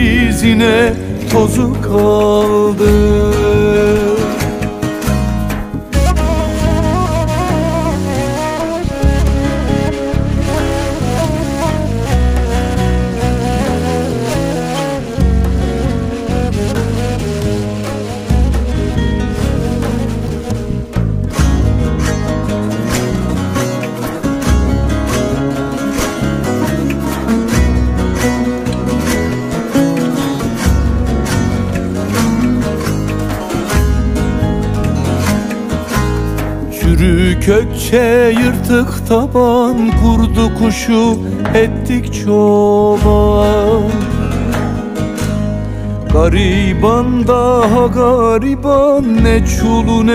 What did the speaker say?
izine tozu kaldı Çürü kökçe yırtık taban Kurdu kuşu ettik çoban Gariban daha gariban Ne çulu ne